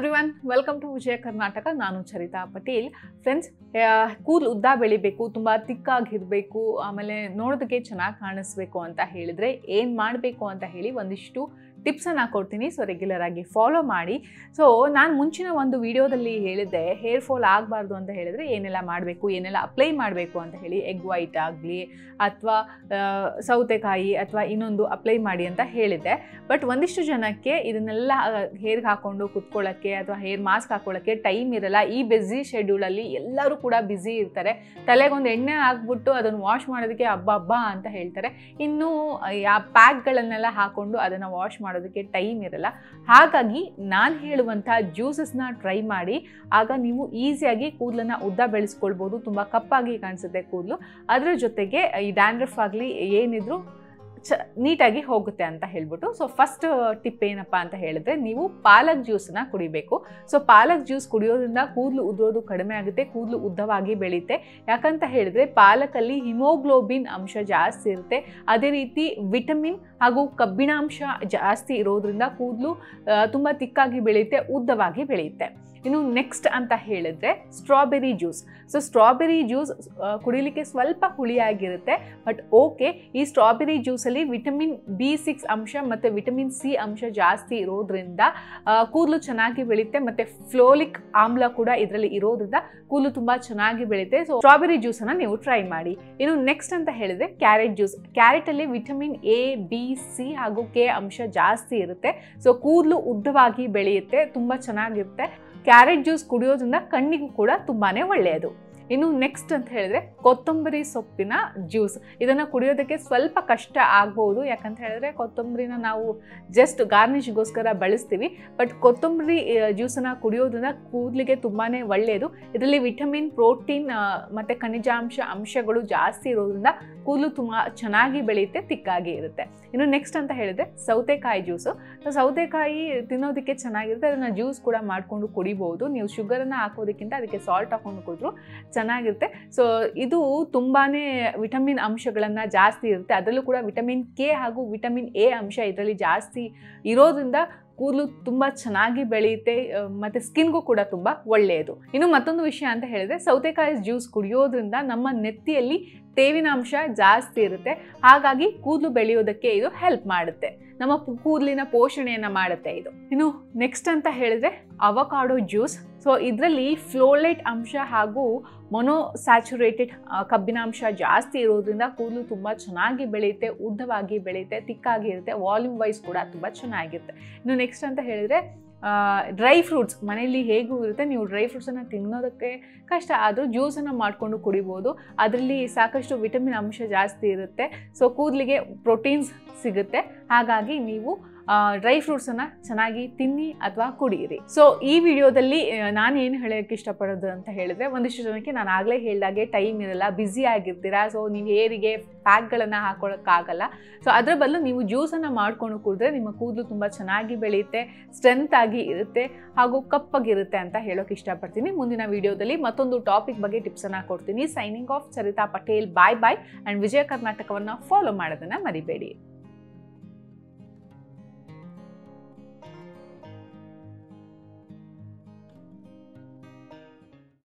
Everyone welcome to Vijaya Karnataka ನಾನು Charita Patel friends ಕೂದಲು ಉದ್ದ ಬೆಳಿಬೇಕು, ತುಂಬ ತಿಕ್ಕಾಗಿರಬೇಕು, ಆಮೇಲೆ ನೋಡೋದಕ್ಕೆ ಚೆನ್ನಾಗಿ ಕಾಣಿಸ್ಬೇಕು ಅಂತ ಹೇಳಿದರೆ ಏನು ಮಾಡಬೇಕು ಅಂತ ಹೇಳಿ ಒಂದಿಷ್ಟು ಟಿಪ್ಸನ್ನು ಕೊಡ್ತೀನಿ. ಸೊ ರೆಗ್ಯುಲರ್ ಆಗಿ ಫಾಲೋ ಮಾಡಿ. ಸೊ ನಾನು ಮುಂಚಿನ ಒಂದು ವಿಡಿಯೋದಲ್ಲಿ ಹೇಳಿದ್ದೆ ಹೇರ್ ಫಾಲ್ ಆಗಬಾರ್ದು ಅಂತ ಹೇಳಿದರೆ ಏನೆಲ್ಲ ಮಾಡಬೇಕು, ಏನೆಲ್ಲ ಅಪ್ಲೈ ಮಾಡಬೇಕು ಅಂತ ಹೇಳಿ ಎಗ್ ವೈಟ್ ಆಗಲಿ ಅಥವಾ ಸೌತೆಕಾಯಿ ಅಥವಾ ಇನ್ನೊಂದು ಅಪ್ಲೈ ಮಾಡಿ ಅಂತ ಹೇಳಿದ್ದೆ. ಬಟ್ ಒಂದಿಷ್ಟು ಜನಕ್ಕೆ ಇದನ್ನೆಲ್ಲ ಹೇರ್ಗೆ ಹಾಕ್ಕೊಂಡು ಕುತ್ಕೊಳ್ಳೋಕ್ಕೆ ಅಥವಾ ಹೇರ್ ಮಾಸ್ಕ್ ಹಾಕೊಳ್ಳೋಕ್ಕೆ ಟೈಮ್ ಇರಲ್ಲ. ಈ ಬ್ಯುಸಿ ಶೆಡ್ಯೂಲಲ್ಲಿ ಎಲ್ಲರೂ ಕೂಡ ಬ್ಯುಸಿ ಇರ್ತಾರೆ. ತಲೆಗೊಂದು ಎಣ್ಣೆ ಹಾಕ್ಬಿಟ್ಟು ಅದನ್ನು ವಾಶ್ ಮಾಡೋದಕ್ಕೆ ಹಬ್ಬ ಹಬ್ಬ ಅಂತ ಹೇಳ್ತಾರೆ. ಇನ್ನೂ, ಆ ಪ್ಯಾಕ್ಗಳನ್ನೆಲ್ಲ ಹಾಕ್ಕೊಂಡು ಅದನ್ನು ವಾಶ್ ಮಾಡೋದಕ್ಕೆ ಟೈಮ್ ಇರಲ್ಲ. ಹಾಗಾಗಿ ನಾನು ಹೇಳುವಂಥ ಜ್ಯೂಸಸ್ನ ಟ್ರೈ ಮಾಡಿ, ಆಗ ನೀವು ಈಸಿಯಾಗಿ ಕೂದಲನ್ನು ಉದ್ದ ಬೆಳೆಸ್ಕೊಳ್ಬೋದು. ತುಂಬ ಕಪ್ಪಾಗಿ ಕಾಣಿಸುತ್ತೆ ಕೂದಲು. ಅದರ ಜೊತೆಗೆ ಈ ಡ್ಯಾಂಡ್ರಫ್ ಆಗಲಿ ಏನಿದ್ರು ಚ, ನೀಟಾಗಿ ಹೋಗುತ್ತೆ ಅಂತ ಹೇಳ್ಬಿಟ್ಟು ಸೊ ಫಸ್ಟ್ ಟಿಪ್ ಏನಪ್ಪ ಅಂತ ಹೇಳಿದ್ರೆ, ನೀವು ಪಾಲಕ್ ಜ್ಯೂಸನ್ನ ಕುಡಿಬೇಕು. ಸೊ ಪಾಲಕ್ ಜ್ಯೂಸ್ ಕುಡಿಯೋದ್ರಿಂದ ಕೂದಲು ಉದುರೋದು ಕಡಿಮೆ ಆಗುತ್ತೆ, ಕೂದಲು ಉದ್ದವಾಗಿ ಬೆಳೆಯುತ್ತೆ ಯಾಕಂತ ಹೇಳಿದ್ರೆ, ಪಾಲಕಲ್ಲಿ ಹಿಮೋಗ್ಲೋಬಿನ್ ಅಂಶ ಜಾಸ್ತಿ ಇರುತ್ತೆ. ಅದೇ ರೀತಿ ವಿಟಮಿನ್ ಹಾಗೂ ಕಬ್ಬಿಣಾಂಶ ಜಾಸ್ತಿ ಇರೋದ್ರಿಂದ ಕೂದಲು ತುಂಬ ತಿಕ್ಕಾಗಿ ಬೆಳೆಯುತ್ತೆ ಉದ್ದವಾಗಿ ಬೆಳೆಯುತ್ತೆ ಇನ್ನು ನೆಕ್ಸ್ಟ್ ಅಂತ ಹೇಳಿದ್ರೆ strawberry juice so strawberry juice ಕುಡಿಲಿಕ್ಕೆ ಸ್ವಲ್ಪ ಹುಳಿಯಾಗಿರುತ್ತೆ ಬಟ್ ಓಕೆ ಈ ಸ್ಟ್ರಾಬೆರಿ ಜ್ಯೂಸಲ್ಲಿ ವಿಟಮಿನ್ ಬಿ ಸಿಕ್ಸ್ ಅಂಶ ಮತ್ತು ವಿಟಮಿನ್ ಸಿ ಅಂಶ ಜಾಸ್ತಿ ಇರೋದ್ರಿಂದ ಕೂದಲು ಚೆನ್ನಾಗಿ ಬೆಳೆಯುತ್ತೆ ಮತ್ತು ಫ್ಲೋಲಿಕ್ ಆಮ್ಲ ಕೂಡ ಇದರಲ್ಲಿ ಇರೋದ್ರಿಂದ ಕೂದಲು ತುಂಬ ಚೆನ್ನಾಗಿ ಬೆಳೆಯುತ್ತೆ ಸೊ ಸ್ಟ್ರಾಬೆರಿ ಜ್ಯೂಸನ್ನು ನೀವು ಟ್ರೈ ಮಾಡಿ. ಇನ್ನು ನೆಕ್ಸ್ಟ್ ಅಂತ ಹೇಳಿದ್ರೆ ಕ್ಯಾರೆಟ್ ಜ್ಯೂಸ್ ಕ್ಯಾರೆಟಲ್ಲಿ ವಿಟಮಿನ್ ಎ ಬಿ ಸಿ ಹಾಗೂ ಕೆ ಅಂಶ ಜಾಸ್ತಿ ಇರುತ್ತೆ. ಸೊ ಕೂದಲು ಉದ್ದವಾಗಿ ಬೆಳೆಯುತ್ತೆ, ತುಂಬ ಚೆನ್ನಾಗಿರುತ್ತೆ. ಕ್ಯಾರೆಟ್ ಜ್ಯೂಸ್ ಕುಡಿಯೋದ್ರಿಂದ ಕಣ್ಣಿಗೂ ಕೂಡ ತುಂಬಾ ಒಳ್ಳೆಯದು. ಇನ್ನು ನೆಕ್ಸ್ಟ್ ಅಂತ ಹೇಳಿದ್ರೆ ಕೊತ್ತಂಬರಿ ಸೊಪ್ಪಿನ ಜ್ಯೂಸ್ ಇದನ್ನು ಕುಡಿಯೋದಕ್ಕೆ ಸ್ವಲ್ಪ ಕಷ್ಟ ಆಗ್ಬೋದು. ಯಾಕಂತ ಹೇಳಿದ್ರೆ ಕೊತ್ತಂಬರಿನ ನಾವು ಜಸ್ಟ್ ಗಾರ್ನಿಷ್ಗೋಸ್ಕರ ಬಳಸ್ತೀವಿ. ಬಟ್ ಕೊತ್ತಂಬರಿ ಜ್ಯೂಸನ್ನು ಕುಡಿಯೋದ್ರಿಂದ ಕೂದಲಿಗೆ ತುಂಬಾ ಒಳ್ಳೆಯದು ಇದರಲ್ಲಿ ವಿಟಮಿನ್ ಪ್ರೋಟೀನ್ ಮತ್ತು ಖನಿಜಾಂಶ ಅಂಶಗಳು ಜಾಸ್ತಿ ಇರೋದ್ರಿಂದ ಕೂದಲು ತುಂಬ ಚೆನ್ನಾಗಿ ಬೆಳೆಯುತ್ತೆ, ತಿಕ್ಕಾಗಿ ಇರುತ್ತೆ. ಇನ್ನು ನೆಕ್ಸ್ಟ್ ಅಂತ ಹೇಳಿದ್ರೆ ಸೌತೆಕಾಯಿ ಜ್ಯೂಸು ಸೌತೆಕಾಯಿ ತಿನ್ನೋದಕ್ಕೆ ಚೆನ್ನಾಗಿರುತ್ತೆ. ಅದನ್ನು ಜ್ಯೂಸ್ ಕೂಡ ಮಾಡಿಕೊಂಡು ಕುಡಿಬೋದು. ನೀವು ಶುಗರನ್ನು ಹಾಕೋದಕ್ಕಿಂತ ಅದಕ್ಕೆ ಸಾಲ್ಟ್ ಹಾಕೊಂಡು ಕುಡಿದ್ರು ಚೆನ್ನಾಗಿರುತ್ತೆ. ಸೊ ಇದು ತುಂಬಾ ವಿಟಮಿನ್ ಅಂಶಗಳನ್ನು ಜಾಸ್ತಿ ಇರುತ್ತೆ. ಅದರಲ್ಲೂ ಕೂಡ ವಿಟಮಿನ್ ಕೆ ಹಾಗೂ ವಿಟಮಿನ್ ಎ ಅಂಶ ಇದರಲ್ಲಿ ಜಾಸ್ತಿ ಇರೋದ್ರಿಂದ ಕೂದಲು ತುಂಬ ಚೆನ್ನಾಗಿ ಬೆಳೆಯುತ್ತೆ ಮತ್ತು ಸ್ಕಿನ್ಗೂ ಕೂಡ ತುಂಬ ಒಳ್ಳೆಯದು. ಇನ್ನು ಮತ್ತೊಂದು ವಿಷಯ ಅಂತ ಹೇಳಿದ್ರೆ, ಸೌತೆಕಾಯಿ ಜ್ಯೂಸ್ ಕುಡಿಯೋದ್ರಿಂದ ನಮ್ಮ ನೆತ್ತಿಯಲ್ಲಿ ತೇವಿನ ಅಂಶ ಜಾಸ್ತಿ ಇರುತ್ತೆ. ಹಾಗಾಗಿ ಕೂದಲು ಬೆಳೆಯೋದಕ್ಕೆ ಇದು ಹೆಲ್ಪ್ ಮಾಡುತ್ತೆ. ನಮ್ಮ ಕೂದಲಿನ ಪೋಷಣೆಯನ್ನು ಮಾಡುತ್ತೆ ಇದು. ಇನ್ನು ನೆಕ್ಸ್ಟ್ ಅಂತ ಹೇಳಿದ್ರೆ ಅವಕಾಡೋ ಜ್ಯೂಸ್ ಸೊ ಇದರಲ್ಲಿ ಫ್ಲೋಲೈಟ್ ಅಂಶ ಹಾಗೂ ಮೊನೋಸ್ಯಾಚುರೇಟೆಡ್ ಕಬ್ಬಿನಾಂಶ ಜಾಸ್ತಿ ಇರೋದ್ರಿಂದ ಕೂದಲು ತುಂಬ ಚೆನ್ನಾಗಿ ಬೆಳೆಯುತ್ತೆ, ಉದ್ದವಾಗಿ ಬೆಳೆಯುತ್ತೆ ತಿಕ್ಕಾಗಿರುತ್ತೆ ವಾಲ್ಯೂಮ್ ವೈಸ್ ಕೂಡ ತುಂಬ ಚೆನ್ನಾಗಿರುತ್ತೆ. ಇನ್ನು ನೆಕ್ಸ್ಟ್ ಅಂತ ಹೇಳಿದರೆ ಡ್ರೈ ಫ್ರೂಟ್ಸ್ ಮನೆಯಲ್ಲಿ ಹೇಗೂ ಇರುತ್ತೆ, ನೀವು ಡ್ರೈ ಫ್ರೂಟ್ಸನ್ನು ತಿನ್ನೋದಕ್ಕೆ ಕಷ್ಟ. ಆದರೂ ಜ್ಯೂಸನ್ನು ಮಾಡಿಕೊಂಡು ಕುಡಿಬೋದು. ಅದರಲ್ಲಿ ಸಾಕಷ್ಟು ವಿಟಮಿನ್ ಅಂಶ ಜಾಸ್ತಿ ಇರುತ್ತೆ. ಸೊ ಕೂದಲಿಗೆ ಪ್ರೋಟೀನ್ಸ್ ಸಿಗುತ್ತೆ. ಹಾಗಾಗಿ ನೀವು ಡ್ರೈ ಫ್ರೂಟ್ಸನ್ನು ಚೆನ್ನಾಗಿ ತಿನ್ನಿ ಅಥವಾ ಕುಡಿಯಿರಿ ಸೊ ಈ ವಿಡಿಯೋದಲ್ಲಿ ನಾನು ಏನು ಹೇಳೋಕ್ಕೆ ಇಷ್ಟಪಡೋದು ಅಂತ ಹೇಳಿದ್ರೆ, ಒಂದಿಷ್ಟು ಜನಕ್ಕೆ ನಾನು ಆಗಲೇ ಹೇಳಿದಾಗೆ ಟೈಮ್ ಇರಲ್ಲ ಬ್ಯುಸಿ ಆಗಿರ್ತೀರಾ ಸೊ ನೀವು ಹೇರಿಗೆ ಪ್ಯಾಕ್ಗಳನ್ನು ಹಾಕೊಳ್ಳೋಕ್ಕಾಗಲ್ಲ ಸೊ ಅದರ ಬದಲು ನೀವು ಜ್ಯೂಸನ್ನು ಮಾಡ್ಕೊಂಡು ಕುಡಿದ್ರೆ ನಿಮ್ಮ ಕೂದಲು ತುಂಬ ಚೆನ್ನಾಗಿ ಬೆಳೆಯುತ್ತೆ ಸ್ಟ್ರೆಂತ್ ಆಗಿ ಇರುತ್ತೆ, ಹಾಗೂ ಕಪ್ಪಾಗಿರುತ್ತೆ ಅಂತ ಹೇಳೋಕೆ ಇಷ್ಟಪಡ್ತೀನಿ. ಮುಂದಿನ ವಿಡಿಯೋದಲ್ಲಿ ಮತ್ತೊಂದು ಟಾಪಿಕ್ ಬಗ್ಗೆ ಟಿಪ್ಸನ್ನು ಕೊಡ್ತೀನಿ. Signing off Sarita Patel bye bye and Vijaya ಕರ್ನಾಟಕವನ್ನು ಫಾಲೋ ಮಾಡೋದನ್ನು ಮರಿಬೇಡಿ.